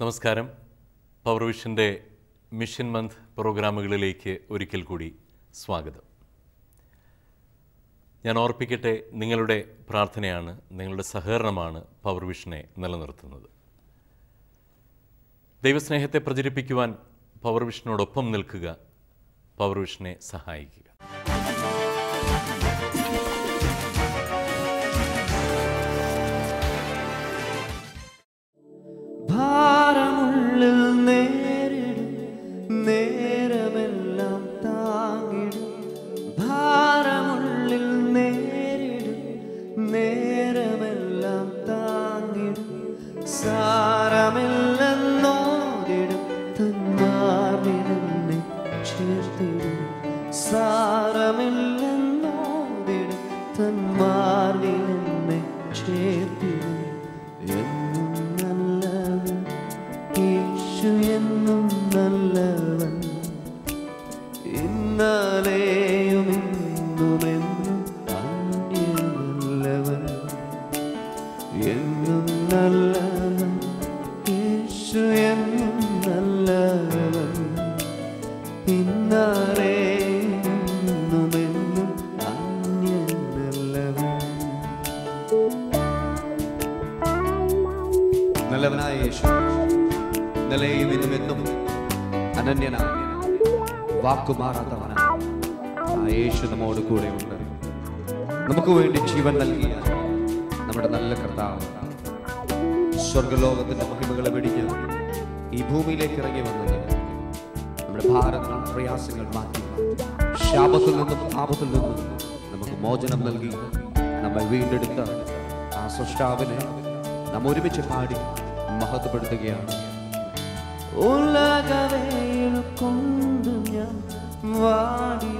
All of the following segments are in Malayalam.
നമസ്കാരം. പവർ വിഷന്റെ മിഷൻ മന്ത് പ്രോഗ്രാമുകളിലേക്ക് ഒരിക്കൽ കൂടി സ്വാഗതം. ഞാൻ ഓർപ്പിക്കട്ടെ നിങ്ങളുടെ പ്രാർത്ഥനയാണ് നിങ്ങളുടെ സഹകരണമാണ് പവർ വിഷനെ നിലനിർത്തുന്നത്. ദൈവസ്നേഹത്തെ പ്രചരിപ്പിക്കുവാൻ പവർ വിഷനോടൊപ്പം നിൽക്കുക പവർ വിഷനെ സഹായിക്കുക. യേശു നമ്മോട് ഉണ്ട് നമുക്ക് വേണ്ടി ജീവൻ നൽകിയ നമ്മുടെ നല്ല കർത്താവ് സ്വർഗലോകത്തിന്റെ മഹിമകളെ വെടിഞ്ഞ് ഈ ഭൂമിയിലേക്ക് ഇറങ്ങി വന്നത് നമ്മുടെ ഭാരങ്ങൾ പ്രയാസങ്ങൾ മാറ്റി. ശാപത്തിൽ നിന്നും ആപത്തിൽ നിന്നും നമുക്ക് മോചനം നൽകി. നമ്മൾ വീണ്ടെടുത്ത ആ സൃഷ്ടാവിനെ നാം ഒരുമിച്ച് പാടി മഹത്വപ്പെടുത്തുകയാണ്. ഉലകവേൽ കൊണ്ട് ഞാൻ വാടി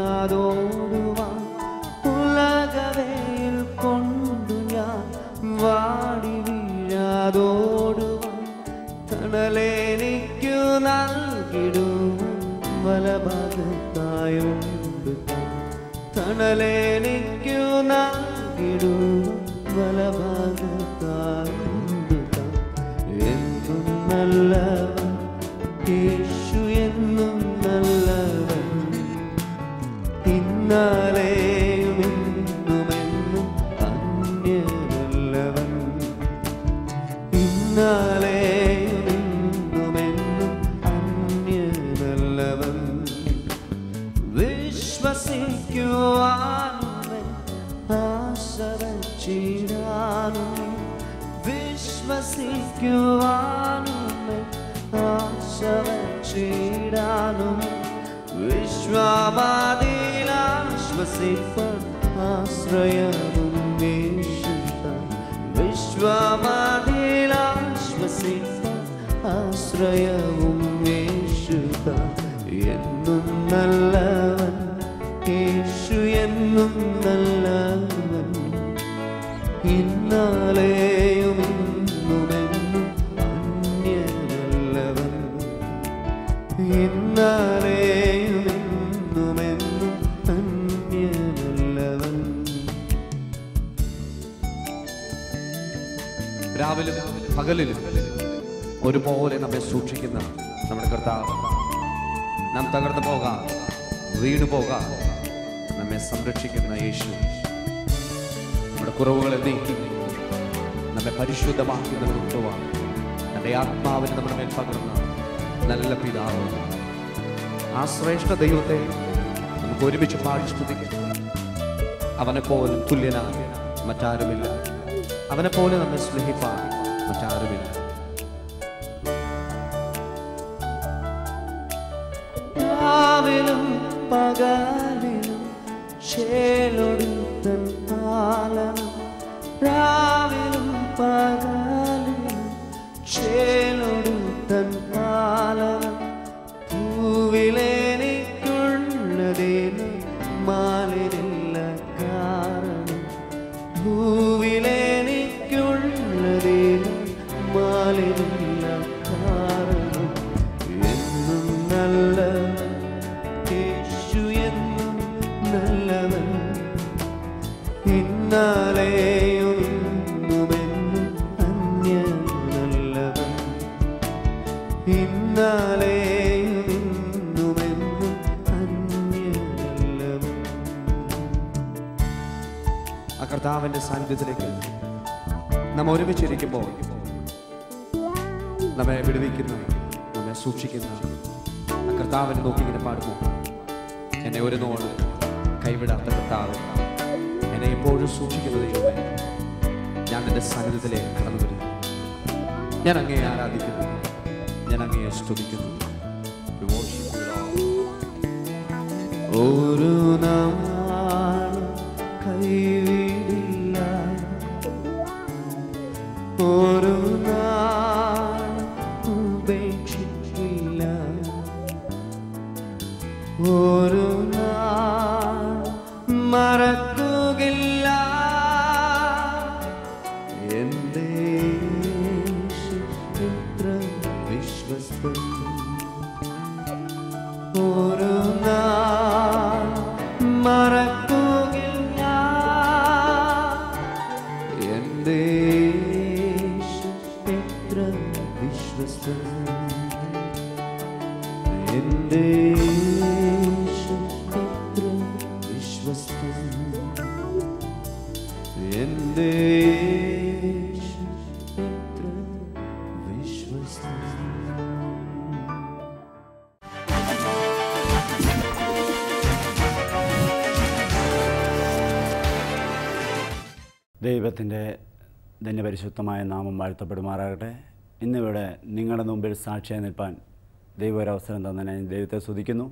വീഴാതോടുവാൻ ഉലകവേൽ കൊണ്ടു ഞാൻ വാടി വീഴാതോടുവാൻ തണലെനിക്കു നൽകിടുവാൻ വലഭാഗത്തായുണ്ട് തണലെനിക്കു നൽകിടുവാൻ വലഭാഗത്തായുണ്ട് എന്നും നല്ലവൻ യേശു യേശു എന്നും നല്ലവൻ ഇന്നാലെയും ഇന്നുമെന്നും അന്യനല്ലവൻ. ഇന്നാലെയും ഇന്നുമെന്നും അന്യനല്ലവൻ. രാവിലെ പകലിലും ഒരുപോലെ നമ്മെ സൂക്ഷിക്കുന്ന നമ്മുടെ കർത്താവ്. നാം തകർന്നു പോകാം വീണു പോകാം. സംരക്ഷിക്കുന്ന യേശു നമ്മുടെ കുറവുകളെ നീക്കി നമ്മെ പരിശുദ്ധമാക്കി നിർത്തുവാൻ നമ്മുടെ ആത്മാവിന് നമ്മുടെ മേൽ പകർന്ന നല്ല പിതാവ്. ആ ശ്രേഷ്ഠ ദൈവത്തെ നമുക്ക് ഒരുമിച്ച് പാടി സ്തുതിക്കാം. അവനെ പോലെ തുല്യനായ മറ്റാരുമില്ല. അവനെ പോലെ നമ്മെ സ്നേഹിപ്പാൻ മറ്റാരുമില്ല. പകലിലും കർത്താവിന്റെ സാന്നിധ്യത്തിലേക്ക് നമ്മൾ ഒരുമിച്ചിരിക്കുമ്പോൾ നമ്മെ വിടുവിക്കുന്ന നമ്മെ സൂക്ഷിക്കുന്ന ആ കർത്താവിനെ നോക്കി ഇങ്ങനെ പാടുമോ എന്നെ ഒരു നോട് കൈവിടാത്ത കർത്താവ് എന്നെ എപ്പോഴും സൂക്ഷിക്കുന്ന ദൈവമേ ഞാൻ എന്റെ സന്നിധത്തിലേക്ക് കടന്നു വരുന്നു. ഞാൻ അങ്ങേ ആരാധിക്കുന്നു. ഞാൻ അങ്ങേ സ്തുതിക്കുന്നു. ഒരു നാളും ഒരു ധന്യപരിശുദ്ധമായ നാമം വാഴ്ത്തപ്പെടുമാറാകട്ടെ. ഇന്നിവിടെ നിങ്ങളുടെ മുമ്പിൽ സാക്ഷിയായി നിൽപ്പാൻ ദൈവം ഒരവസരം തന്നെ ഞാൻ ദൈവത്തെ സ്തുതിക്കുന്നു.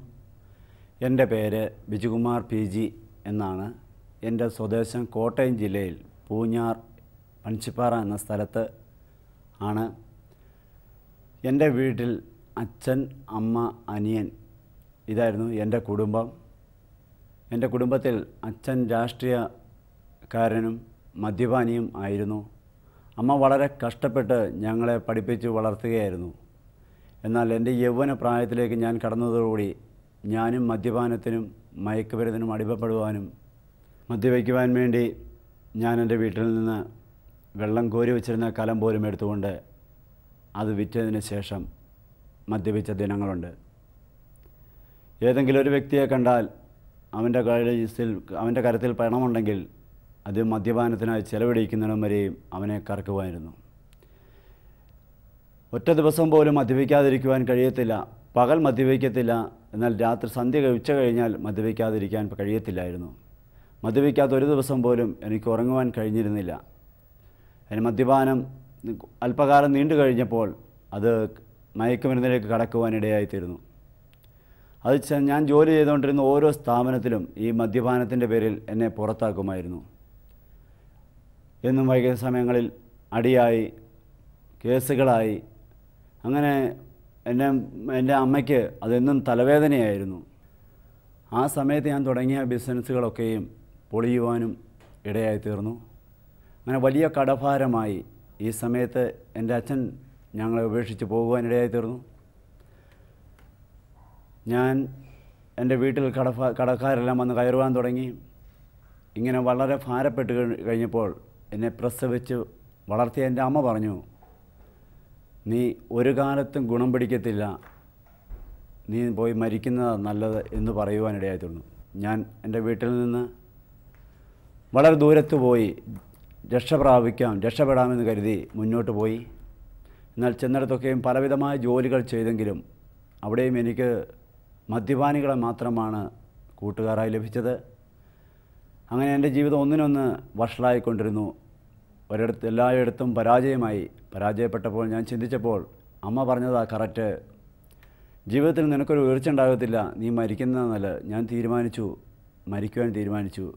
എന്റെ പേര് ബിജുകുമാർ പി ജി എന്നാണ്. എന്റെ സ്വദേശം കോട്ടയം ജില്ലയിൽ പൂഞ്ഞാർ പണിച്ചിപ്പാറ എന്ന സ്ഥലത്ത് ആണ്. എന്റെ വീട്ടിൽ അച്ഛൻ അമ്മ അനിയൻ ഇതായിരുന്നു എന്റെ കുടുംബം. എന്റെ കുടുംബത്തിൽ അച്ഛൻ രാഷ്ട്രീയക്കാരനും മദ്യപാനിയും ആയിരുന്നു. അമ്മ വളരെ കഷ്ടപ്പെട്ട് ഞങ്ങളെ പഠിപ്പിച്ച് വളർത്തുകയായിരുന്നു. എന്നാൽ എന്റെ യൗവന പ്രായത്തിലേക്ക് ഞാൻ കടന്നതോടുകൂടി ഞാനും മദ്യപാനത്തിനും മയക്കുമരുന്നിനും അടിമപ്പെടുവാനും മദ്യവയ്ക്കുവാൻ വേണ്ടി ഞാൻ എന്റെ വീട്ടിൽ നിന്ന് വെള്ളം കോരി വെച്ചിരുന്ന കലം പോലും എടുത്തുകൊണ്ട് അത് വിറ്റതിന് ശേഷം മദ്യപിച്ച ദിനങ്ങളുണ്ട്. ഏതെങ്കിലും ഒരു വ്യക്തിയെ കണ്ടാൽ അവന്റെ കയ്യിൽ അവന്റെ കരത്തിൽ പണമുണ്ടെങ്കിൽ അത് മദ്യപാനത്തിനായി ചെലവഴിക്കുന്നിടം വരെയും അവനെ കറക്കുമായിരുന്നു ഒറ്റ ദിവസം പോലും മദ്യപിക്കാതിരിക്കുവാൻ കഴിയത്തില്ല. പകൽ മദ്യപിക്കത്തില്ല. എന്നാൽ രാത്രി സന്ധ്യ ഉച്ച കഴിഞ്ഞാൽ മദ്യപിക്കാതിരിക്കാൻ കഴിയത്തില്ലായിരുന്നു. മദ്യപിക്കാത്ത ഒരു ദിവസം പോലും എനിക്ക് ഉറങ്ങുവാൻ കഴിഞ്ഞിരുന്നില്ല. അതിന് മദ്യപാനം അല്പകാലം നീണ്ടു കഴിഞ്ഞപ്പോൾ അത് മയക്കുമരുന്നിലേക്ക് കടക്കുവാനിടയായിത്തീരുന്നു അത് ഞാൻ ജോലി ചെയ്തുകൊണ്ടിരുന്ന ഓരോ സ്ഥാപനത്തിലും ഈ മദ്യപാനത്തിന്റെ പേരിൽ എന്നെ പുറത്താക്കുമായിരുന്നു. എന്നും വൈകുന്ന സമയങ്ങളിൽ അടിയായി കേസുകളായി. അങ്ങനെ എന്റെ എന്റെ അമ്മയ്ക്ക് അതെന്നും തലവേദനയായിരുന്നു. ആ സമയത്ത് ഞാൻ തുടങ്ങിയ ബിസിനസ്സുകളൊക്കെയും പൊളിയുവാനും ഇടയായി തീർന്നു. അങ്ങനെ വലിയ കടഭാരമായി ഈ സമയത്ത് എന്റെ അച്ഛൻ ഞങ്ങളെ ഉപേക്ഷിച്ച് പോകുവാനിടയായി തീർന്നു. ഞാൻ എന്റെ വീട്ടിൽ കടഫ കടക്കാരെല്ലാം വന്ന് കയറുവാൻ തുടങ്ങി. ഇങ്ങനെ വളരെ ഭാരപ്പെട്ട് കഴിഞ്ഞപ്പോൾ എന്നെ പ്രസവിച്ച് വളർത്തിയ എന്റെ അമ്മ പറഞ്ഞു നീ ഒരു കാലത്തും ഗുണം പിടിക്കത്തില്ല. നീ പോയി മരിക്കുന്നതാണ് നല്ലത് എന്ന് പറയുവാനിടയായി ഞാൻ എന്റെ വീട്ടിൽ നിന്ന് വളരെ ദൂരത്ത് പോയി രക്ഷ പ്രാപിക്കാം രക്ഷപ്പെടാമെന്ന് കരുതി മുന്നോട്ട് പോയി. എന്നാൽ ചെന്നിടത്തൊക്കെയും പലവിധമായ ജോലികൾ ചെയ്തെങ്കിലും അവിടെയും എനിക്ക് മദ്യപാനികളെ മാത്രമാണ് കൂട്ടുകാരായി ലഭിച്ചത്. അങ്ങനെ എന്റെ ജീവിതം ഒന്നിനൊന്ന് വഷളായിക്കൊണ്ടിരുന്നു. ഒരിടത്ത് എല്ലായിടത്തും പരാജയമായി. പരാജയപ്പെട്ടപ്പോൾ ഞാൻ ചിന്തിച്ചപ്പോൾ അമ്മ പറഞ്ഞതാ കറക്റ്റ്. ജീവിതത്തിൽ നിനക്കൊരു ഉയർച്ച ഉണ്ടാകത്തില്ല. നീ മരിക്കുന്നതെന്നല്ല. ഞാൻ തീരുമാനിച്ചു. മരിക്കുവാൻ തീരുമാനിച്ചു.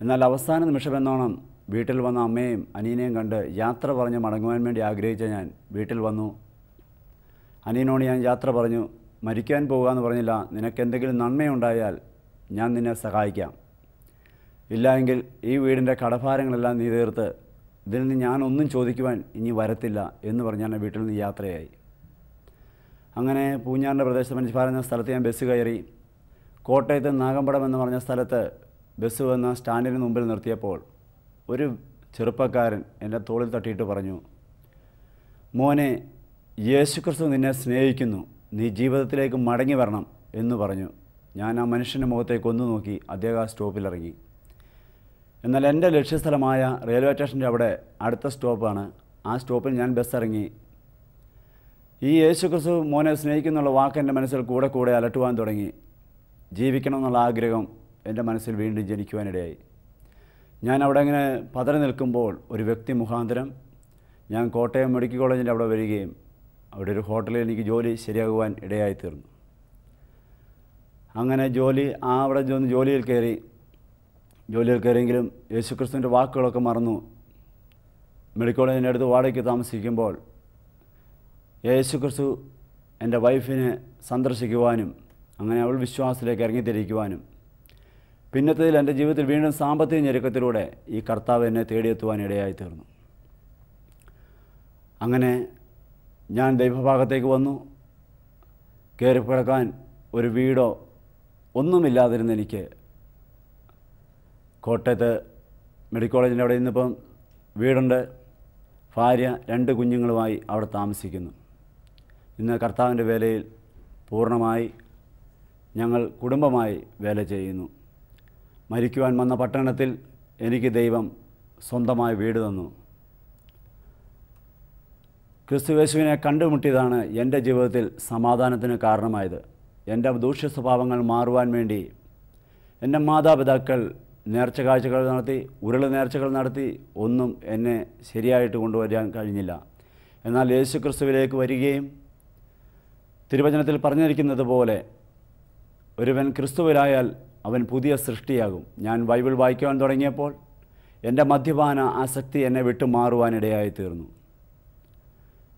എന്നാൽ അവസാന നിമിഷം എന്നോണം വീട്ടിൽ വന്ന അമ്മയും അനിയനെയും കണ്ട് യാത്ര പറഞ്ഞ് മടങ്ങുവാൻ വേണ്ടി ആഗ്രഹിച്ച ഞാൻ വീട്ടിൽ വന്നു. അനിയനോട് ഞാൻ യാത്ര പറഞ്ഞു മരിക്കാൻ പോകുക എന്ന് പറഞ്ഞില്ല. നിനക്കെന്തെങ്കിലും നന്മയുണ്ടായാൽ ഞാൻ നിന്നെ സഹായിക്കാം. ഇല്ല എങ്കിൽ ഈ വീടിന്റെ കടഭാരങ്ങളെല്ലാം നീ തീർത്ത് ഇതിൽ നിന്ന് ഞാനൊന്നും ചോദിക്കുവാൻ ഇനി വരത്തില്ല എന്ന് പറഞ്ഞാണ് വീട്ടിൽ നിന്ന് യാത്രയായി. അങ്ങനെ പൂഞ്ഞാറിന്റെ പ്രദേശത്ത് മനുഷ്യഭാരം എന്ന സ്ഥലത്ത് ഞാൻ ബസ് കയറി കോട്ടയത്ത് നാഗമ്പടം എന്ന് പറഞ്ഞ സ്ഥലത്ത് ബസ് വന്ന സ്റ്റാൻഡിന് മുമ്പിൽ നിർത്തിയപ്പോൾ ഒരു ചെറുപ്പക്കാരൻ എന്റെ തോളിൽ തട്ടിയിട്ട് പറഞ്ഞു മോനെ യേശുക്രിസ്തു നിന്നെ സ്നേഹിക്കുന്നു. നീ ജീവിതത്തിലേക്ക് മടങ്ങി വരണം എന്ന് പറഞ്ഞു. ഞാൻ ആ മനുഷ്യന്റെ മുഖത്തേക്ക് ഒന്ന് നോക്കി അദ്ദേഹം ആ സ്റ്റോപ്പിൽ ഇറങ്ങി എന്നാൽ എന്റെ ലക്ഷ്യസ്ഥലമായ റെയിൽവേ സ്റ്റേഷന്റെ അവിടെ അടുത്ത സ്റ്റോപ്പാണ്. ആ സ്റ്റോപ്പിൽ ഞാൻ ബസ് ഇറങ്ങി. ഈ യേശുക്രിസ്തു മോനെ സ്നേഹിക്കുന്നുള്ള വാക്ക് എന്റെ മനസ്സിൽ കൂടെ കൂടെ അലട്ടുവാൻ തുടങ്ങി. ജീവിക്കണമെന്നുള്ള ആഗ്രഹം എന്റെ മനസ്സിൽ വീണ്ടും ജനിക്കുവാനിടയായി. ഞാൻ അവിടെ ഇങ്ങനെ പതറി നിൽക്കുമ്പോൾ ഒരു വ്യക്തി മുഖാന്തരം ഞാൻ കോട്ടയം മെഡിക്കൽ കോളേജിന്റെ അവിടെ വരികയും അവിടെ ഒരു ഹോട്ടലിൽ എനിക്ക് ജോലി ശരിയാകുവാൻ ഇടയായിത്തീർന്നു അങ്ങനെ ജോലി ആ അവിടെ ജോലിയിൽ കയറി ജോലിയിൽ കയറിയെങ്കിലും യേശുക്രിസ്തുവിന്റെ വാക്കുകളൊക്കെ മറന്നു. മെഡിക്കൽ കോളേജിന്റെ അടുത്ത് വാടകയ്ക്ക് താമസിക്കുമ്പോൾ യേശുക്രിസ്തു എന്റെ വൈഫിനെ സന്ദർശിക്കുവാനും അങ്ങനെ അവൾ വിശ്വാസത്തിലേക്ക് ഇറങ്ങിത്തിരിക്കുവാനും പിന്നത്തതിൽ എന്റെ ജീവിതത്തിൽ വീണ്ടും സാമ്പത്തിക ഞെരുക്കത്തിലൂടെ ഈ കർത്താവ് എന്നെ തേടിയെത്തുവാൻ ഇടയായി തീർന്നു അങ്ങനെ ഞാൻ ദൈവഭാഗത്തേക്ക് വന്നു. കയറി കിടക്കാൻ ഒരു വീടോ ഒന്നുമില്ലാതിരുന്ന എനിക്ക് കോട്ടയത്ത് മെഡിക്കൽ കോളേജിന്റെ അവിടെ ഇന്നിപ്പം വീടുണ്ട്. ഭാര്യ രണ്ട് കുഞ്ഞുങ്ങളുമായി അവിടെ താമസിക്കുന്നു. ഇന്ന് കർത്താവിന്റെ വേലയിൽ പൂർണമായി ഞങ്ങൾ കുടുംബമായി വേല ചെയ്യുന്നു. മരിക്കുവാൻ വന്ന പട്ടണത്തിൽ എനിക്ക് ദൈവം സ്വന്തമായി വീട് തന്നു. ക്രിസ്തുവേശുവിനെ കണ്ടുമുട്ടിയതാണ് എന്റെ ജീവിതത്തിൽ സമാധാനത്തിന് കാരണമായത്. എന്റെ ദൂഷ്യ സ്വഭാവങ്ങൾ മാറുവാൻ വേണ്ടി എന്റെ മാതാപിതാക്കൾ നേർച്ച കാഴ്ചകൾ നടത്തി ഉരുള നേർച്ചകൾ നടത്തി ഒന്നും എന്നെ ശരിയായിട്ട് കൊണ്ടുവരാൻ കഴിഞ്ഞില്ല. എന്നാൽ യേശു ക്രിസ്തുവിലേക്ക് വരികയും തിരുവചനത്തിൽ പറഞ്ഞിരിക്കുന്നത് പോലെ ഒരുവൻ ക്രിസ്തുവിലായാൽ അവൻ പുതിയ സൃഷ്ടിയാകും. ഞാൻ ബൈബിൾ വായിക്കുവാൻ തുടങ്ങിയപ്പോൾ എന്റെ മദ്യപാന ആസക്തി എന്നെ വിട്ടു മാറുവാനിടയായി തീർന്നു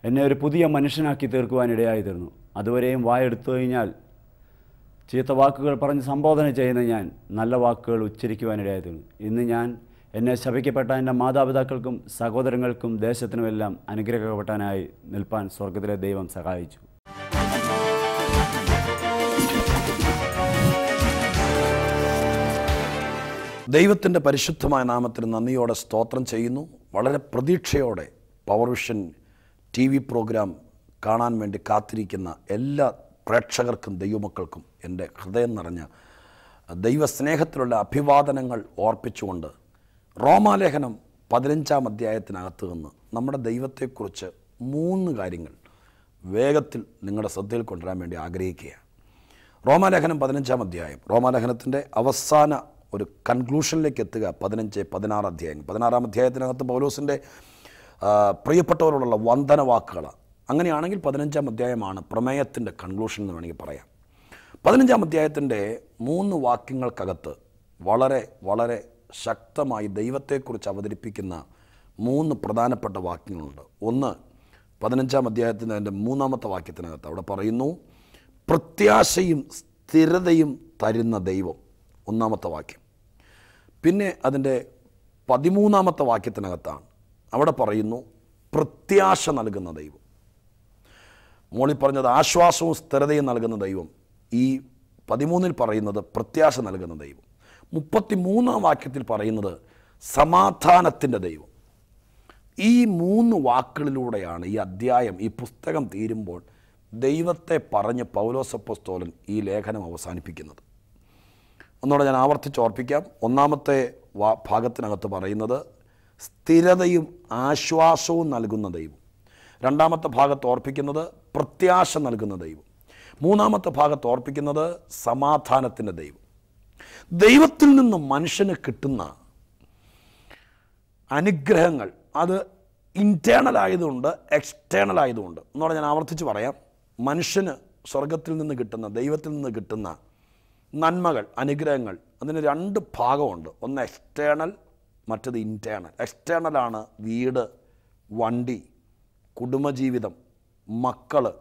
എന്നെ ഒരു പുതിയ മനുഷ്യനാക്കി തീർക്കുവാനിടയായി തീർന്നു അതുവരെയും വായെടുത്തു കഴിഞ്ഞാൽ ചീത്ത വാക്കുകൾ പറഞ്ഞ് സംബോധന ചെയ്യുന്ന ഞാൻ നല്ല വാക്കുകൾ ഉച്ചരിക്കുവാനിടയായിരുന്നു. ഇന്ന് ഞാൻ എന്നെ ശപിക്കപ്പെട്ട എന്റെ മാതാപിതാക്കൾക്കും സഹോദരങ്ങൾക്കും ദേശത്തിനുമെല്ലാം അനുഗ്രഹിക്കപ്പെട്ടാനായി നിൽപ്പാൻ സ്വർഗത്തിലെ ദൈവം സഹായിച്ചു. ദൈവത്തിന്റെ പരിശുദ്ധമായ നാമത്തിന് നന്ദിയോടെ സ്തോത്രം ചെയ്യുന്നു. വളരെ പ്രതീക്ഷയോടെ power vision T V programme കാണാൻ വേണ്ടി കാത്തിരിക്കുന്ന എല്ലാ പ്രേക്ഷകർക്കും ദൈവമക്കൾക്കും എന്റെ ഹൃദയം നിറഞ്ഞ ദൈവസ്നേഹത്തിലുള്ള അഭിവാദനങ്ങൾ ഓർപ്പിച്ചുകൊണ്ട് റോമാലേഖനം പതിനഞ്ചാം അധ്യായത്തിനകത്ത് നിന്ന് നമ്മുടെ ദൈവത്തെക്കുറിച്ച് മൂന്ന് കാര്യങ്ങൾ വേഗത്തിൽ നിങ്ങളുടെ ശ്രദ്ധയിൽ കൊണ്ടുവരാൻ വേണ്ടി ആഗ്രഹിക്കുകയാണ്. റോമാലേഖനം പതിനഞ്ചാം അധ്യായം. റോമാലേഖനത്തിന്റെ അവസാന ഒരു കൺക്ലൂഷനിലേക്ക് എത്തുക. പതിനഞ്ച് പതിനാറ് അധ്യായം പതിനാറാം അധ്യായത്തിനകത്ത് പൗലോസിന്റെ പ്രിയപ്പെട്ടവരോടുള്ള വന്ദന വാക്കുകളാണ് അങ്ങനെയാണെങ്കിൽ പതിനഞ്ചാം അധ്യായമാണ് പ്രമേയത്തിന്റെ കൺക്ലൂഷൻ എന്ന് വേണമെങ്കിൽ പറയാം. പതിനഞ്ചാം അധ്യായത്തിന്റെ മൂന്ന് വാക്യങ്ങൾക്കകത്ത് വളരെ വളരെ ശക്തമായി ദൈവത്തെക്കുറിച്ച് അവതരിപ്പിക്കുന്ന മൂന്ന് പ്രധാനപ്പെട്ട വാക്യങ്ങളുണ്ട്. ഒന്ന് പതിനഞ്ചാം അധ്യായത്തിന്റെ അതിന്റെ മൂന്നാമത്തെ വാക്യത്തിനകത്ത് അവിടെ പറയുന്നു പ്രത്യാശയും സ്ഥിരതയും തരുന്ന ദൈവം. ഒന്നാമത്തെ വാക്യം. പിന്നെ അതിന്റെ പതിമൂന്നാമത്തെ വാക്യത്തിനകത്താണ് അവിടെ പറയുന്നു പ്രത്യാശ നൽകുന്ന ദൈവം. മോളിൽ പറഞ്ഞത് ആശ്വാസവും സ്ഥിരതയും നൽകുന്ന ദൈവം. ഈ പതിമൂന്നിൽ പറയുന്നത് പ്രത്യാശ നൽകുന്ന ദൈവം. മുപ്പത്തി മൂന്നാം വാക്യത്തിൽ പറയുന്നത് സമാധാനത്തിന്റെ ദൈവം. ഈ മൂന്ന് വാക്കുകളിലൂടെയാണ് ഈ അധ്യായം ഈ പുസ്തകം തീരുമ്പോൾ ദൈവത്തെ പറഞ്ഞ് പൗലോസപ്പസ്തോലൻ ഈ ലേഖനം അവസാനിപ്പിക്കുന്നത്. ഒന്നുകൂടെ ഞാൻ ആവർത്തിച്ച് ഓർപ്പിക്കാം. ഒന്നാമത്തെ വാ ഭാഗത്തിനകത്ത് പറയുന്നത് സ്ഥിരതയും ആശ്വാസവും നൽകുന്ന ദൈവം. രണ്ടാമത്തെ ഭാഗത്ത് ഓർപ്പിക്കുന്നത് പ്രത്യാശ നൽകുന്ന ദൈവം. മൂന്നാമത്തെ ഭാഗത്ത് ഓർപ്പിക്കുന്നത് സമാധാനത്തിന്റെ ദൈവം. ദൈവത്തിൽ നിന്ന് മനുഷ്യന് കിട്ടുന്ന അനുഗ്രഹങ്ങൾ അത് ഇന്റേണൽ ആയതുകൊണ്ട് എക്സ്റ്റേണൽ ആയതുകൊണ്ട്. എന്നോട് ഞാൻ ആവർത്തിച്ച് പറയാം. മനുഷ്യന് സ്വർഗത്തിൽ നിന്ന് കിട്ടുന്ന ദൈവത്തിൽ നിന്ന് കിട്ടുന്ന നന്മകൾ അനുഗ്രഹങ്ങൾ അതിന് രണ്ട് ഭാഗമുണ്ട്. ഒന്ന് എക്സ്റ്റേണൽ മറ്റത് ഇന്റേണൽ എക്സ്റ്റേണലാണ് വീട് വണ്ടി കുടുംബജീവിതം. മക്കൾ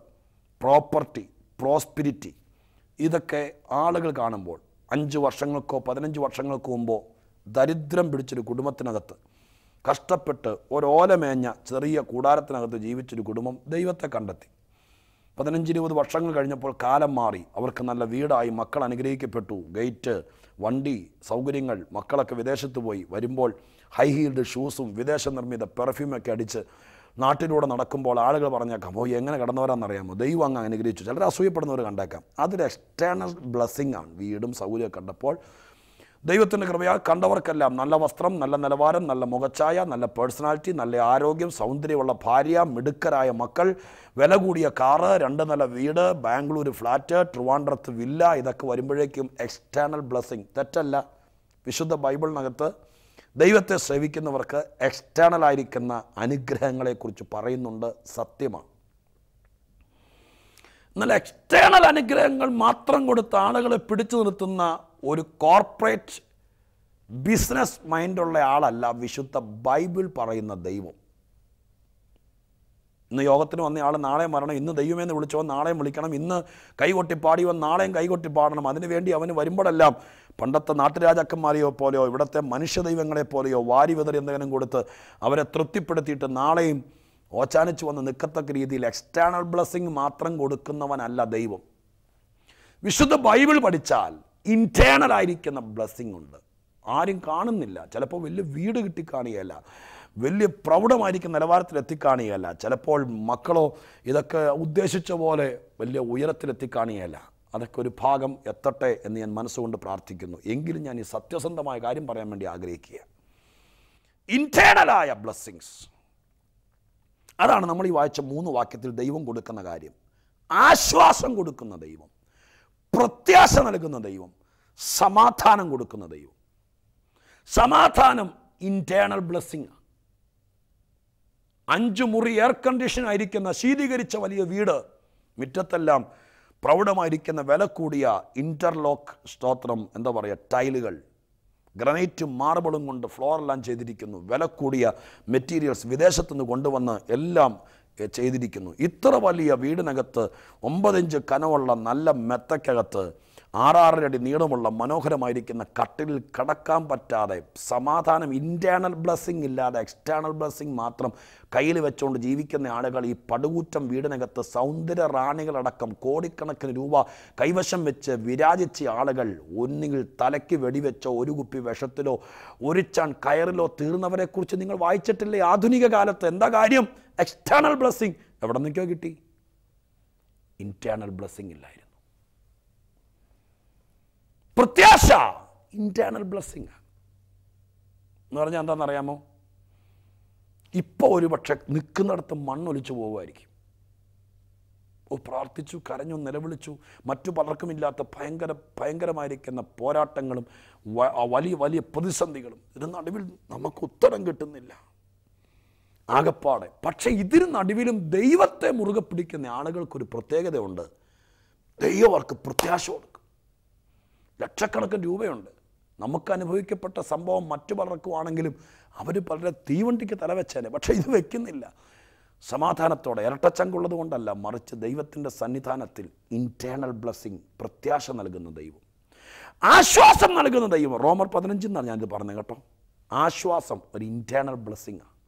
പ്രോപ്പർട്ടി പ്രോസ്പിരിറ്റി ഇതൊക്കെ ആളുകൾ കാണുമ്പോൾ അഞ്ച് വർഷങ്ങൾക്കോ പതിനഞ്ച് വർഷങ്ങൾക്കോ മുമ്പോ ദരിദ്രം പിടിച്ചൊരു കുടുംബത്തിനകത്ത് കഷ്ടപ്പെട്ട് ഒരോലമേഞ്ഞ ചെറിയ കൂടാരത്തിനകത്ത് ജീവിച്ചൊരു കുടുംബം ദൈവത്തെ കണ്ടെത്തി. പതിനഞ്ചിരുപത് വർഷങ്ങൾ കഴിഞ്ഞപ്പോൾ കാലം മാറി. അവർക്ക് നല്ല വീടായി. മക്കൾ അനുഗ്രഹിക്കപ്പെട്ടു. ഗേറ്റ് വണ്ടി സൗകര്യങ്ങൾ മക്കളൊക്കെ വിദേശത്ത് പോയി. വരുമ്പോൾ ഹൈ ഹീൽഡ് ഷൂസും വിദേശ നിർമ്മിത പെർഫ്യൂമൊക്കെ അടിച്ച് നാട്ടിലൂടെ നടക്കുമ്പോൾ ആളുകൾ പറഞ്ഞേക്കാം ഓ എങ്ങനെ കടന്നവരാണെന്നറിയാമോ? ദൈവം അങ്ങ് അനുഗ്രഹിച്ചു. ചിലർ അസൂയപ്പെടുന്നവർ കണ്ടേക്കാം. അതൊരു എക്സ്റ്റേണൽ ബ്ലെസ്സിങ് ആണ്. വീടും സൗകര്യമൊക്കെ കണ്ടപ്പോൾ ദൈവത്തിന്റെ കൃപയാൽ കണ്ടവർക്കെല്ലാം നല്ല വസ്ത്രം നല്ല നിലവാരം നല്ല മുഖച്ഛായ നല്ല പേഴ്സണാലിറ്റി നല്ല ആരോഗ്യം സൗന്ദര്യമുള്ള ഭാര്യ മിടുക്കരായ മക്കൾ വില കൂടിയ കാറ് രണ്ട് നില വീട് ബാംഗ്ലൂർ ഫ്ലാറ്റ് ട്രിവാൻഡ്രത്ത് വില്ല ഇതൊക്കെ വരുമ്പോഴേക്കും എക്സ്റ്റേണൽ ബ്ലെസ്സിങ് തെറ്റല്ല. വിശുദ്ധ ബൈബിളിനകത്ത് ദൈവത്തെ സേവിക്കുന്നവർക്ക് എക്സ്റ്റേണൽ ആയിരിക്കുന്ന അനുഗ്രഹങ്ങളെക്കുറിച്ച് പറയുന്നുണ്ട് സത്യമാണ്. എന്നാൽ എക്സ്റ്റേണൽ അനുഗ്രഹങ്ങൾ മാത്രം കൊടുത്ത് ആളുകളെ പിടിച്ചു നിർത്തുന്ന ഒരു കോർപ്പറേറ്റ് ബിസിനസ് മൈൻഡുള്ള ആളല്ല വിശുദ്ധ ബൈബിൾ പറയുന്ന ദൈവം. ഇന്ന് യോഗത്തിന് വന്ന നാളെ മരണം ഇന്ന് ദൈവമേന്ന് വിളിച്ചോ നാളെയും വിളിക്കണം ഇന്ന് കൈകൊട്ടി പാടിയവൻ നാളെയും കൈകൊട്ടി പാടണം അതിനുവേണ്ടി അവന് വരുമ്പോഴെല്ലാം പണ്ടത്തെ നാട്ടുരാജാക്കന്മാരെയോ പോലെയോ ഇവിടുത്തെ മനുഷ്യ ദൈവങ്ങളെ പോലെയോ വാരി വിതറി എന്തെങ്കിലും കൊടുത്ത് അവരെ തൃപ്തിപ്പെടുത്തിയിട്ട് നാളെയും ഓച്ചാനിച്ച് വന്ന് നിൽക്കത്തക്ക രീതിയിൽ എക്സ്റ്റേണൽ ബ്ലെസ്സിങ് മാത്രം കൊടുക്കുന്നവനല്ല ദൈവം. വിശുദ്ധ ബൈബിൾ പഠിച്ചാൽ ഇന്റേണൽ ആയിരിക്കുന്ന ബ്ലെസ്സിങ് ഉണ്ട്. ആരും കാണുന്നില്ല. ചിലപ്പോൾ വലിയ വീട് കിട്ടിക്കാണുകയല്ല. വലിയ പ്രൗഢമായിരിക്കും നിലവാരത്തിൽ എത്തിക്കാണുകയല്ല ചിലപ്പോൾ മക്കളോ ഇതൊക്കെ ഉദ്ദേശിച്ച പോലെ വലിയ ഉയരത്തിലെത്തിക്കാണുകയല്ല. അതൊക്കെ ഒരു ഭാഗം എത്തട്ടെ എന്ന് ഞാൻ മനസ്സുകൊണ്ട് പ്രാർത്ഥിക്കുന്നു. എങ്കിലും ഞാൻ ഈ സത്യസന്ധമായ കാര്യം പറയാൻ വേണ്ടി ആഗ്രഹിക്കുക ഇന്റേണലായ ബ്ലെസ്സിങ്സ് അതാണ് നമ്മൾ ഈ വായിച്ച മൂന്ന് വാക്യത്തിൽ ദൈവം കൊടുക്കുന്ന കാര്യം. ആശ്വാസം കൊടുക്കുന്ന ദൈവം. പ്രത്യാശ നൽകുന്ന ദൈവം. സമാധാനം കൊടുക്കുന്ന ദൈവം. സമാധാനം ഇന്റേണൽ ബ്ലെസ്സിങ് അഞ്ച് മുറി എയർ കണ്ടീഷൻ ആയിരിക്കുന്ന ശീതീകരിച്ച വലിയ വീട് മുറ്റത്തെല്ലാം പ്രൗഢമായിരിക്കുന്ന വില കൂടിയ ഇന്റർലോക്ക് സ്തോത്രം എന്താ പറയുക ടൈലുകൾ. ഗ്രനൈറ്റും മാർബിളും കൊണ്ട് ഫ്ലോറെല്ലാം ചെയ്തിരിക്കുന്നു. വില കൂടിയ മെറ്റീരിയൽസ് വിദേശത്തു നിന്ന് കൊണ്ടുവന്ന് എല്ലാം ചെയ്തിരിക്കുന്നു. ഇത്ര വലിയ വീടിനകത്ത് ഒമ്പതിഞ്ച് കനമുള്ള നല്ല മെത്തക്കകത്ത് ആറാറര അടി നീളമുള്ള മനോഹരമായിരിക്കുന്ന കട്ടിലിൽ കടക്കാൻ പറ്റാതെ സമാധാനം ഇന്റേണൽ ബ്ലെസ്സിങ് ഇല്ലാതെ എക്സ്റ്റേണൽ ബ്ലെസ്സിങ് മാത്രം കയ്യിൽ വെച്ചുകൊണ്ട് ജീവിക്കുന്ന ആളുകൾ ഈ പടുകൂറ്റം വീടിനകത്ത് സൗന്ദര്യ റാണികളടക്കം കോടിക്കണക്കിന് രൂപ കൈവശം വെച്ച് വിരാജിച്ച ആളുകൾ ഒന്നുകിൽ തലയ്ക്ക് വെടിവെച്ചോ ഒരു കുപ്പി വിഷത്തിലോ ഒരിച്ചാൻ കയറിലോ തീർന്നവരെക്കുറിച്ച് നിങ്ങൾ വായിച്ചിട്ടില്ലേ? ആധുനിക കാലത്ത് എന്താ കാര്യം? എക്സ്റ്റേണൽ ബ്ലെസ്സിങ് എവിടെ നിന്നൊക്കെയോ കിട്ടി? ഇന്റേണൽ ബ്ലെസ്സിങ് ഇല്ലായിരുന്നു. പ്രത്യാശ. ഇന്റേണൽ ബ്ലെസ്സിങ് എന്ന് പറഞ്ഞാൽ എന്താണെന്നറിയാമോ? ഇപ്പോൾ ഒരു പക്ഷെ നിൽക്കുന്നിടത്ത് മണ്ണൊലിച്ചു പോകുമായിരിക്കും ഓ പ്രാർത്ഥിച്ചു കരഞ്ഞു നിലവിളിച്ചു മറ്റു പലർക്കും ഇല്ലാത്ത ഭയങ്കര ഭയങ്കരമായിരിക്കുന്ന പോരാട്ടങ്ങളും വലിയ വലിയ പ്രതിസന്ധികളും ഇതിന് നടുവിൽ നമുക്ക് ഉത്തരം കിട്ടുന്നില്ല. ആകപ്പാടെ. പക്ഷേ ഇതിന് നടുവിലും ദൈവത്തെ മുറുകെ പിടിക്കുന്ന ആളുകൾക്കൊരു പ്രത്യേകതയുണ്ട്. ദൈവവർക്ക് പ്രത്യാശ ലക്ഷക്കണക്കിന് രൂപയുണ്ട്. നമുക്ക് അനുഭവിക്കപ്പെട്ട സംഭവം മറ്റു പലർക്കും ആണെങ്കിലും അവർ പലരെ തീവണ്ടിക്ക് തലവെച്ചേനെ പക്ഷേ ഇത് വെക്കുന്നില്ല. സമാധാനത്തോടെ ഇരട്ടച്ചങ്കുള്ളത് കൊണ്ടല്ല മറിച്ച് ദൈവത്തിന്റെ സന്നിധാനത്തിൽ ഇന്റേണൽ ബ്ലെസ്സിങ് പ്രത്യാശ നൽകുന്ന ദൈവം. ആശ്വാസം നൽകുന്ന ദൈവം. റോമർ പതിനഞ്ചെന്നാണ് ഞാനിത് പറഞ്ഞത് കേട്ടോ. ആശ്വാസം ഒരു ഇന്റേണൽ ബ്ലെസ്സിങ്ങാണ്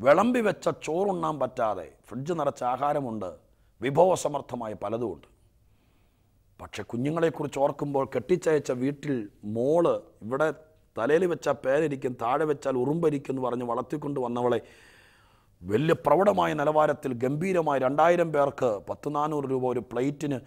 വിളമ്പി വെച്ച ചോറുണ്ണാൻ പറ്റാതെ ഫ്രിഡ്ജ് നിറച്ച ആഹാരമുണ്ട് വിഭവസമർത്ഥമായ പലതുമുണ്ട്. പക്ഷെ കുഞ്ഞുങ്ങളെക്കുറിച്ച് ഓർക്കുമ്പോൾ കെട്ടിച്ചയച്ച വീട്ടിൽ മോൾ ഇവിടെ തലയിൽ വെച്ചാൽ പേരിരിക്കും താഴെ വെച്ചാൽ ഉറുമ്പരിക്കും എന്ന് പറഞ്ഞ് വളർത്തിക്കൊണ്ട് വന്നവളെ വലിയ പ്രൗഢമായ നിലവാരത്തിൽ ഗംഭീരമായി രണ്ടായിരം പേർക്ക് പത്ത് നാനൂറ് രൂപ ഒരു പ്ലേറ്റിന്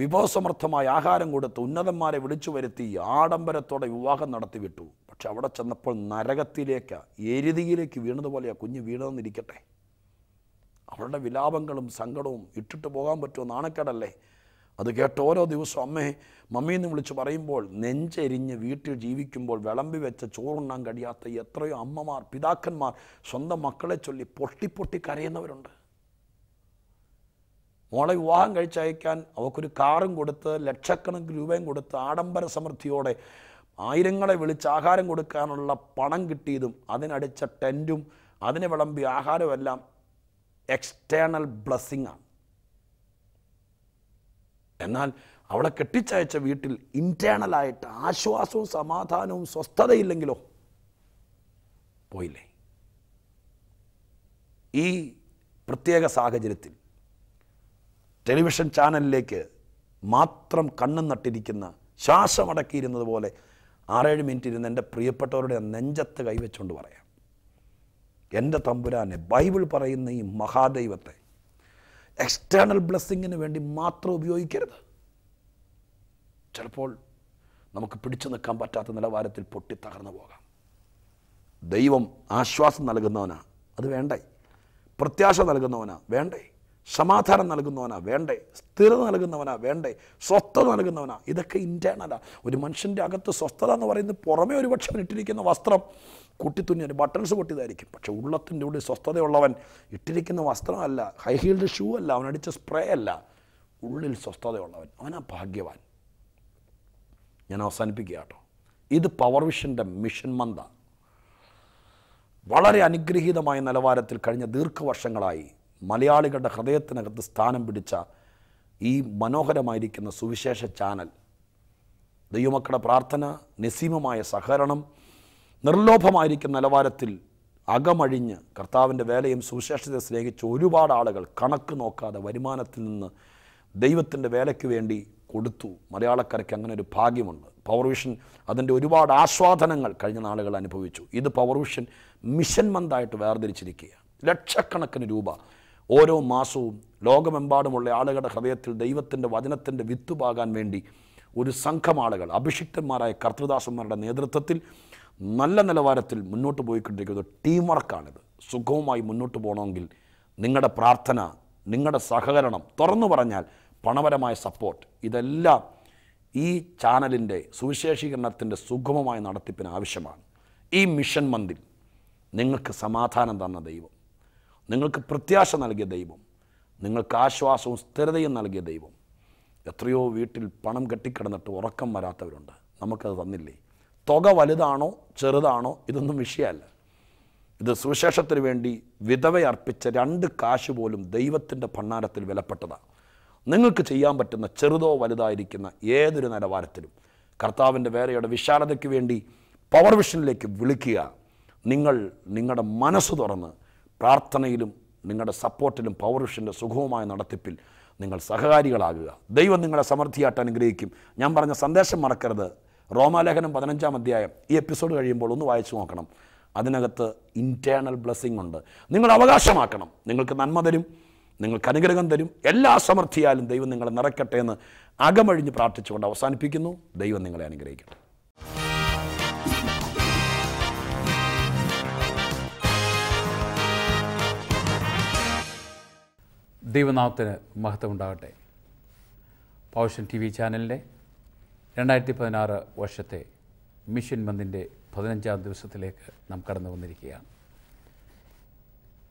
വിഭവസമർത്ഥമായ ആഹാരം കൊടുത്ത് ഉന്നതന്മാരെ വിളിച്ചു വരുത്തി ആഡംബരത്തോടെ വിവാഹം നടത്തി വിട്ടു. പക്ഷെ അവിടെ ചെന്നപ്പോൾ നരകത്തിലേക്ക് എരുതിയിലേക്ക് വീണതുപോലെ ആ കുഞ്ഞ് വീണതെന്നിരിക്കട്ടെ. അവളുടെ വിലാപങ്ങളും സങ്കടവും ഇട്ടിട്ട് പോകാൻ പറ്റുമോ നാണക്കേടല്ലേ? അത് കേട്ട് ഓരോ ദിവസവും അമ്മേ മമ്മീന്ന് വിളിച്ച് പറയുമ്പോൾ നെഞ്ചെരിഞ്ഞ് വീട്ടിൽ ജീവിക്കുമ്പോൾ വിളമ്പി വെച്ച ചോറുണ്ണാൻ കഴിയാത്ത എത്രയോ അമ്മമാർ പിതാക്കന്മാർ സ്വന്തം മക്കളെ ചൊല്ലി പൊട്ടി പൊട്ടി കരയുന്നവരുണ്ട്. മോളെ വിവാഹം കഴിച്ചയക്കാൻ അവക്കൊരു കാറും കൊടുത്ത് ലക്ഷക്കണക്കിന് രൂപയും കൊടുത്ത് ആഡംബര സമൃദ്ധിയോടെ ആയിരങ്ങളെ വിളിച്ച് ആഹാരം കൊടുക്കാനുള്ള പണം കിട്ടിയതും അതിനടിച്ച ടെന്റും അതിനെ വിളമ്പി ആഹാരമെല്ലാം എക്സ്റ്റേണൽ ബ്ലസ്സിങ്ങാണ്. എന്നാൽ അവളെ കെട്ടിച്ചയച്ച വീട്ടിൽ ഇന്റേണലായിട്ട് ആശ്വാസവും സമാധാനവും സ്വസ്ഥതയില്ലെങ്കിലോ? പോയില്ലേ? ഈ പ്രത്യേക സാഹചര്യത്തിൽ ടെലിവിഷൻ ചാനലിലേക്ക് മാത്രം കണ്ണും നട്ടിരിക്കുന്ന ശ്വാസമടക്കിയിരുന്നത് പോലെ ആറേഴ് മിനിറ്റ് ഇരുന്ന് എന്റെ പ്രിയപ്പെട്ടവരുടെ നെഞ്ചത്ത് കൈവച്ചുകൊണ്ട് പറയാം. എന്റെ തമ്പുരാനെ ബൈബിൾ പറയുന്ന ഈ മഹാദൈവത്തെ എക്സ്റ്റേണൽ ബ്ലെസ്സിങ്ങിന് വേണ്ടി മാത്രം ഉപയോഗിക്കരുത്. ചിലപ്പോൾ നമുക്ക് പിടിച്ചു നിൽക്കാൻ പറ്റാത്ത നിലവാരത്തിൽ പൊട്ടി തകർന്നു പോകാം. ദൈവം ആശ്വാസം നൽകുന്നവനാ അത് വേണ്ടേ. പ്രത്യാശ നൽകുന്നവനാ വേണ്ടേ. സമാധാനം നൽകുന്നവനാ വേണ്ടേ. സ്ഥിരത നൽകുന്നവനാ വേണ്ടേ. സ്വസ്ഥത നൽകുന്നവനാ. ഇതൊക്കെ ഇന്റേണലാ ഒരു മനുഷ്യന്റെ അകത്ത് സ്വസ്ഥത എന്ന് പറയുന്നത് പുറമേ ഒരു പക്ഷം ഇട്ടിരിക്കുന്ന വസ്ത്രം കുട്ടിത്തുന്നി ഒരു ബട്ടൺസ് പൊട്ടിയതായിരിക്കും. പക്ഷെ ഉള്ളത്തിന്റെ ഉള്ളിൽ സ്വസ്ഥതയുള്ളവൻ ഇട്ടിരിക്കുന്ന വസ്ത്രമല്ല ഹൈ ഹീൽഡ് ഷൂ അല്ല അവനടിച്ച സ്പ്രേ അല്ല. ഉള്ളിൽ സ്വസ്ഥതയുള്ളവൻ അവനാ ഭാഗ്യവാൻ. ഞാൻ അവസാനിപ്പിക്കുക കേട്ടോ. ഇത് പവർ വിഷന്റെ മിഷൻ മന്ത. വളരെ അനുഗ്രഹീതമായ നിലവാരത്തിൽ കഴിഞ്ഞ ദീർഘവർഷങ്ങളായി മലയാളികളുടെ ഹൃദയത്തിനകത്ത് സ്ഥാനം പിടിച്ച ഈ മനോഹരമായിരിക്കുന്ന സുവിശേഷ ചാനൽ. ദൈവമക്കളുടെ പ്രാർത്ഥന നിസീമമായ സഹകരണം നിർലോഭമായിരിക്കുന്ന നിലവാരത്തിൽ അകമഴിഞ്ഞ് കർത്താവിന്റെ വേലയും സുവിശേഷത്തെ സ്നേഹിച്ച് ഒരുപാട് ആളുകൾ കണക്ക് നോക്കാതെ വരുമാനത്തിൽ നിന്ന് ദൈവത്തിന്റെ വേലയ്ക്ക് വേണ്ടി കൊടുത്തു. മലയാളക്കരയ്ക്ക് അങ്ങനെ ഒരു ഭാഗ്യമുണ്ട്. പവർ വിഷൻ അതിന്റെ ഒരുപാട് ആസ്വാദനങ്ങൾ കഴിഞ്ഞ നാളുകൾ അനുഭവിച്ചു. ഇത് പവർ വിഷൻ മിഷൻ മന്തായിട്ട് വേർതിരിച്ചിരിക്കുക ലക്ഷക്കണക്കിന് രൂപ ഓരോ മാസവും ലോകമെമ്പാടുമുള്ള ആളുകളുടെ ഹൃദയത്തിൽ ദൈവത്തിന്റെ വചനത്തിന്റെ വിത്തുപാകാൻ വേണ്ടി ഒരു സംഘം ആളുകൾ അഭിഷിക്തന്മാരായ കർത്തൃദാസന്മാരുടെ നേതൃത്വത്തിൽ നല്ല നിലവാരത്തിൽ മുന്നോട്ട് പോയിക്കൊണ്ടിരിക്കുന്ന ഒരു ടീം വർക്കാണിത് സുഖവുമായി മുന്നോട്ട് പോകണമെങ്കിൽ നിങ്ങളുടെ പ്രാർത്ഥന നിങ്ങളുടെ സഹകരണം തുറന്നു പറഞ്ഞാൽ പണപരമായ സപ്പോർട്ട് ഇതെല്ലാം ഈ ചാനലിന്റെ സുവിശേഷീകരണത്തിന്റെ സുഗമമായ നടത്തിപ്പിന് ആവശ്യമാണ്. ഈ മിഷൻ മന്തിൽ നിങ്ങൾക്ക് സമാധാനം തന്ന ദൈവം നിങ്ങൾക്ക് പ്രത്യാശ നൽകിയ ദൈവം നിങ്ങൾക്ക് ആശ്വാസവും സ്ഥിരതയും നൽകിയ ദൈവം. എത്രയോ വീട്ടിൽ പണം കെട്ടിക്കിടന്നിട്ട് ഉറക്കം വരാത്തവരുണ്ട്. നമുക്കത് തന്നില്ലേ? തുക വലുതാണോ ചെറുതാണോ ഇതൊന്നും വിഷയമല്ല. ഇത് സുവിശേഷത്തിന് വേണ്ടി വിധവയർപ്പിച്ച രണ്ട് കാശ് പോലും ദൈവത്തിന്റെ ഭണ്ണാരത്തിൽ വിലപ്പെട്ടതാണ് നിങ്ങൾക്ക് ചെയ്യാൻ പറ്റുന്ന ചെറുതോ വലുതായിരിക്കുന്ന ഏതൊരു നിലവാരത്തിലും. കർത്താവിന്റെ വേലയുടെ വിശാലതയ്ക്ക് വേണ്ടി പവർ വിഷനിലേക്ക് വിളിക്കുക. നിങ്ങൾ നിങ്ങളുടെ മനസ്സ് തുറന്ന് പ്രാർത്ഥനയിലും നിങ്ങളുടെ സപ്പോർട്ടിലും പവർ വിഷന്റെ സുഖവുമായ നടത്തിപ്പിൽ നിങ്ങൾ സഹകാരികളാകുക. ദൈവം നിങ്ങളെ സമൃദ്ധിയായിട്ട് അനുഗ്രഹിക്കും. ഞാൻ പറഞ്ഞ സന്ദേശം മറക്കരുത്. റോമാലേഖനം പതിനഞ്ചാം അധ്യായം ഈ എപ്പിസോഡ് കഴിയുമ്പോൾ ഒന്ന് വായിച്ചു നോക്കണം. അതിനകത്ത് ഇന്റേണൽ ബ്ലെസ്സിങ് ഉണ്ട്. നിങ്ങൾ അവകാശമാക്കണം. നിങ്ങൾക്ക് നന്മ തരും. നിങ്ങൾക്ക് അനുഗ്രഹം തരും. എല്ലാ സമൃദ്ധിയാലും ദൈവം നിങ്ങളെ നിറയ്ക്കട്ടെ എന്ന് അകമഴിഞ്ഞ് പ്രാർത്ഥിച്ചുകൊണ്ട് അവസാനിപ്പിക്കുന്നു. ദൈവം നിങ്ങളെ അനുഗ്രഹിക്കട്ടെ. ദൈവനാമത്തിന് മഹത്വം ഉണ്ടാകട്ടെ. പൗഷൻ ടി വി ചാനലിന്റെ രണ്ടായിരത്തി പതിനാറ് വർഷത്തെ മിഷൻ മന്തിന്റെ പതിനഞ്ചാം ദിവസത്തിലേക്ക് നാം കടന്നു വന്നിരിക്കുകയാണ്.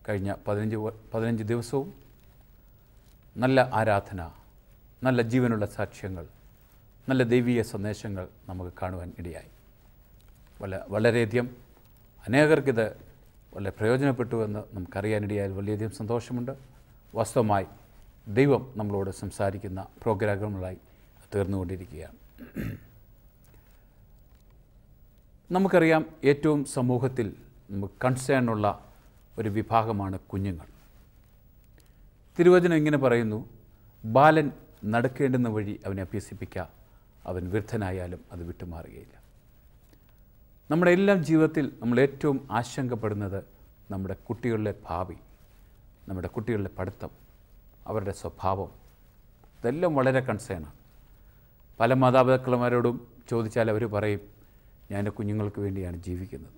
കഴിഞ്ഞ പതിനഞ്ച് പതിനഞ്ച് ദിവസവും നല്ല ആരാധന നല്ല ജീവനുള്ള സാക്ഷ്യങ്ങൾ നല്ല ദൈവീയ സന്ദേശങ്ങൾ നമുക്ക് കാണുവാൻ ഇടയായി. വല വളരെയധികം അനേകർക്കിത് വളരെ പ്രയോജനപ്പെട്ടു എന്ന് നമുക്കറിയാനിടയായാൽ വളരെയധികം സന്തോഷമുണ്ട്. വാസ്തവമായി ദൈവം നമ്മളോട് സംസാരിക്കുന്ന പ്രോഗ്രാമുകളായി തീർന്നുകൊണ്ടിരിക്കുകയാണ്. നമുക്കറിയാം ഏറ്റവും സമൂഹത്തിൽ കൺസേൺ ഉള്ള ഒരു വിഭാഗമാണ് കുഞ്ഞുങ്ങൾ. തിരുവചനം ഇങ്ങനെ പറയുന്നു ബാലൻ നടക്കേണ്ടുന്ന വഴി അവനെ അഭ്യസിപ്പിക്കുക അവൻ വൃദ്ധനായാലും അത് വിട്ടുമാറുകയില്ല. നമ്മുടെ എല്ലാം ജീവിതത്തിൽ നമ്മൾ ഏറ്റവും ആശങ്കപ്പെടുന്നത് നമ്മുടെ കുട്ടികളുടെ ഭാവി നമ്മുടെ കുട്ടികളുടെ പഠിത്തം അവരുടെ സ്വഭാവം ഇതെല്ലാം വളരെ കൺസേണാണ് പല മാതാപിതാക്കളുമാരോടും ചോദിച്ചാൽ അവർ പറയും ഞാൻ എന്റെ കുഞ്ഞുങ്ങൾക്ക് വേണ്ടിയാണ് ജീവിക്കുന്നത്.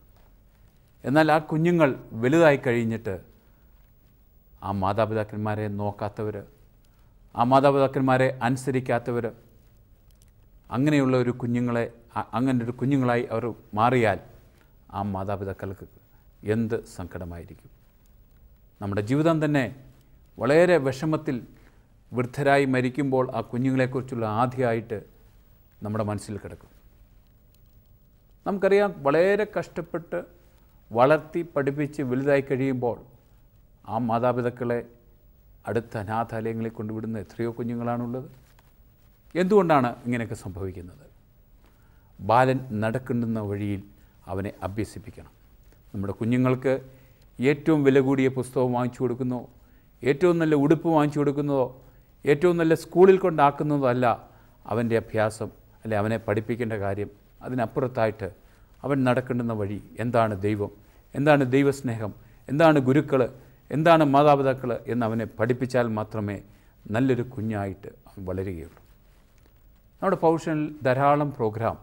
എന്നാൽ ആ കുഞ്ഞുങ്ങൾ വലുതായി കഴിഞ്ഞിട്ട് ആ മാതാപിതാക്കന്മാരെ നോക്കാത്തവർ ആ മാതാപിതാക്കന്മാരെ അനുസരിക്കാത്തവർ അങ്ങനെയുള്ള ഒരു കുഞ്ഞുങ്ങളെ അങ്ങനെ ഒരു കുഞ്ഞുങ്ങളായി അവർ മാറിയാൽ ആ മാതാപിതാക്കൾക്ക് എന്ത് സങ്കടമായിരിക്കും. നമ്മുടെ ജീവിതം തന്നെ വളരെ വിഷമത്തിൽ വൃദ്ധരായി മരിക്കുമ്പോൾ ആ കുഞ്ഞുങ്ങളെക്കുറിച്ചുള്ള ആദ്യമായിട്ട് നമ്മുടെ മനസ്സിൽ കിടക്കും. നമുക്കറിയാം വളരെ കഷ്ടപ്പെട്ട് വളർത്തി പഠിപ്പിച്ച് വലുതായി കഴിയുമ്പോൾ ആ മാതാപിതാക്കളെ അടുത്ത അനാഥാലയങ്ങളിൽ കൊണ്ടുവിടുന്ന എത്രയോ കുഞ്ഞുങ്ങളാണുള്ളത്. എന്തുകൊണ്ടാണ് ഇങ്ങനെയൊക്കെ സംഭവിക്കുന്നത്? ബാലൻ നടക്കുന്ന വഴിയിൽ അവനെ അഭ്യസിപ്പിക്കണം. നമ്മുടെ കുഞ്ഞുങ്ങൾക്ക് ഏറ്റവും വില കൂടിയ പുസ്തകം വാങ്ങിച്ചു കൊടുക്കുന്നോ ഏറ്റവും നല്ല ഉടുപ്പ് വാങ്ങിച്ചു കൊടുക്കുന്നതോ ഏറ്റവും നല്ല സ്കൂളിൽ കൊണ്ടാക്കുന്നതല്ല അവന്റെ അഭ്യാസം അല്ലെ അവനെ പഠിപ്പിക്കേണ്ട കാര്യം. അതിനപ്പുറത്തായിട്ട് അവൻ നടക്കേണ്ടുന്ന വഴി എന്താണ് ദൈവം? എന്താണ് ദൈവസ്നേഹം? എന്താണ് ഗുരുക്കൾ എന്താണ് മാതാപിതാക്കൾ എന്ന് അവനെ പഠിപ്പിച്ചാൽ മാത്രമേ നല്ലൊരു കുഞ്ഞായിട്ട് അവൻ വളരുകയുള്ളൂ. നമ്മുടെ പൗഷനിൽ ധാരാളം പ്രോഗ്രാം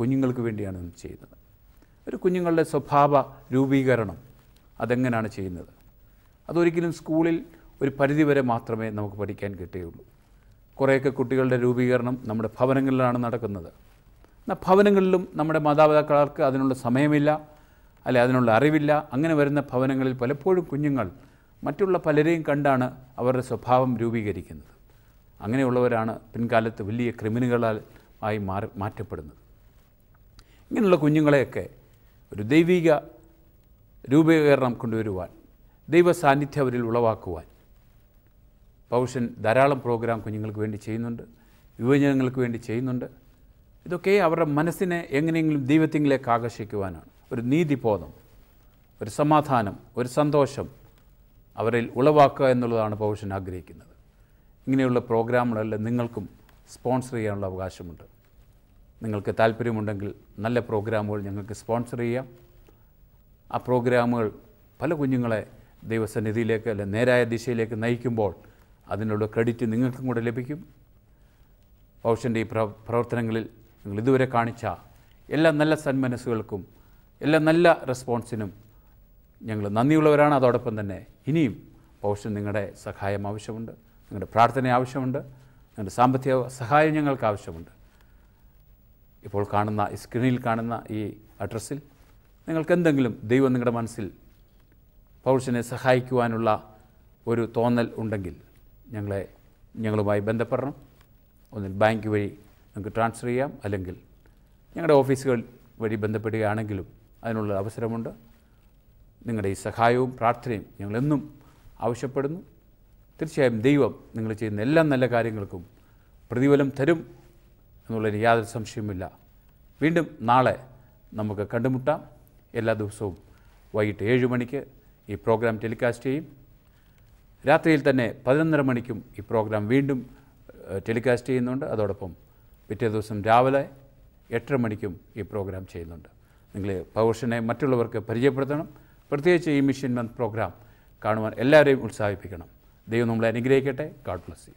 കുഞ്ഞുങ്ങൾക്ക് വേണ്ടിയാണ് ചെയ്യുന്നത്. ഒരു കുഞ്ഞുങ്ങളുടെ സ്വഭാവ രൂപീകരണം അതെങ്ങനെയാണ് ചെയ്യുന്നത്? അതൊരിക്കലും സ്കൂളിൽ ഒരു പരിധിവരെ മാത്രമേ നമുക്ക് പഠിക്കാൻ കിട്ടുകയുള്ളൂ കുറേയൊക്കെ കുട്ടികളുടെ രൂപീകരണം നമ്മുടെ ഭവനങ്ങളിലാണ് നടക്കുന്നത്. എന്നാൽ ഭവനങ്ങളിലും നമ്മുടെ മാതാപിതാക്കൾക്ക് അതിനുള്ള സമയമില്ല അല്ലെ അതിനുള്ള അറിവില്ല. അങ്ങനെ വരുന്ന ഭവനങ്ങളിൽ പലപ്പോഴും കുഞ്ഞുങ്ങൾ മറ്റുള്ള പലരെയും കണ്ടാണ് അവരുടെ സ്വഭാവം രൂപീകരിക്കുന്നത്. അങ്ങനെയുള്ളവരാണ് പിൻകാലത്ത് വലിയ ക്രിമിനുകളാൽ ആയി മാറി മാറ്റപ്പെടുന്നത്. ഇങ്ങനെയുള്ള കുഞ്ഞുങ്ങളെയൊക്കെ ഒരു ദൈവിക രൂപീകരണം കൊണ്ടുവരുവാൻ ദൈവ സാന്നിധ്യം അവരിൽ ഉളവാക്കുവാൻ പൗഷൻ ധാരാളം പ്രോഗ്രാം കുഞ്ഞുങ്ങൾക്ക് വേണ്ടി ചെയ്യുന്നുണ്ട്. യുവജനങ്ങൾക്ക് വേണ്ടി ചെയ്യുന്നുണ്ട്. ഇതൊക്കെ അവരുടെ മനസ്സിനെ എങ്ങനെയെങ്കിലും ദൈവത്തിങ്കിലേക്ക് ആകർഷിക്കുവാനാണ്. ഒരു നീതിബോധം ഒരു സമാധാനം ഒരു സന്തോഷം അവരിൽ ഉളവാക്കുക എന്നുള്ളതാണ് പൗഷൻ ആഗ്രഹിക്കുന്നത്. ഇങ്ങനെയുള്ള പ്രോഗ്രാമുകളെല്ലാം നിങ്ങൾക്കും സ്പോൺസർ ചെയ്യാനുള്ള അവകാശമുണ്ട്. നിങ്ങൾക്ക് താല്പര്യമുണ്ടെങ്കിൽ നല്ല പ്രോഗ്രാമുകൾ ഞങ്ങൾക്ക് സ്പോൺസർ ചെയ്യാം. ആ പ്രോഗ്രാമുകൾ പല കുഞ്ഞുങ്ങളെ ദൈവസന്നിധിയിലേക്ക് അല്ലെ നേരായ ദിശയിലേക്ക് നയിക്കുമ്പോൾ അതിനുള്ള ക്രെഡിറ്റ് നിങ്ങൾക്കും കൂടെ ലഭിക്കും. പൗഷന്റെ ഈ പ്ര- പ്രവർത്തനങ്ങളിൽ നിങ്ങൾ ഇതുവരെ കാണിച്ച എല്ലാ നല്ല സന്മനസ്സുകൾക്കും എല്ലാ നല്ല റെസ്പോൺസിനും ഞങ്ങൾ നന്ദിയുള്ളവരാണ്. അതോടൊപ്പം തന്നെ ഇനിയും പൗഷൻ നിങ്ങളുടെ സഹായം ആവശ്യമുണ്ട് നിങ്ങളുടെ പ്രാർത്ഥന ആവശ്യമുണ്ട് നിങ്ങളുടെ സാമ്പത്തിക സഹായം ഞങ്ങൾക്ക് ആവശ്യമുണ്ട്. ഇപ്പോൾ കാണുന്ന ഈ സ്ക്രീനിൽ കാണുന്ന ഈ അഡ്രസ്സിൽ നിങ്ങൾക്ക് എന്തെങ്കിലും ദൈവം നിങ്ങളുടെ മനസ്സിൽ പൗരുഷനെ സഹായിക്കുവാനുള്ള ഒരു തോന്നൽ ഉണ്ടെങ്കിൽ ഞങ്ങളെ ഞങ്ങളുമായി ബന്ധപ്പെടണം. ഒന്നിൽ ബാങ്ക് വഴി നിങ്ങൾക്ക് ട്രാൻസ്ഫർ ചെയ്യാം. അല്ലെങ്കിൽ ഞങ്ങളുടെ ഓഫീസുകൾ വഴി ബന്ധപ്പെടുകയാണെങ്കിലും അതിനുള്ള അവസരമുണ്ട്. നിങ്ങളുടെ ഈ സഹായവും പ്രാർത്ഥനയും ഞങ്ങളെന്നും ആവശ്യപ്പെടുന്നു. തീർച്ചയായും ദൈവം നിങ്ങൾ ചെയ്യുന്ന എല്ലാ നല്ല കാര്യങ്ങൾക്കും പ്രതിഫലം തരും എന്നുള്ളതിന് യാതൊരു സംശയവുമില്ല. വീണ്ടും നാളെ നമുക്ക് കണ്ടുമുട്ടാം. എല്ലാ ദിവസവും വൈകിട്ട് ഏഴ് മണിക്ക് ഈ പ്രോഗ്രാം ടെലികാസ്റ്റ് ചെയ്യും. രാത്രിയിൽ തന്നെ പതിനൊന്നര മണിക്കും ഈ പ്രോഗ്രാം വീണ്ടും ടെലികാസ്റ്റ് ചെയ്യുന്നുണ്ട്. അതോടൊപ്പം പിറ്റേ ദിവസം രാവിലെ എട്ടര മണിക്കും ഈ പ്രോഗ്രാം ചെയ്യുന്നുണ്ട്. നിങ്ങൾ പൗഷനെ മറ്റുള്ളവർക്ക് പരിചയപ്പെടുത്തണം. പ്രത്യേകിച്ച് ഈ മിഷൻ മന്ത് പ്രോഗ്രാം കാണുവാൻ എല്ലാവരെയും ഉത്സാഹിപ്പിക്കണം. ദൈവം നമ്മളെ അനുഗ്രഹിക്കട്ടെ. God bless you.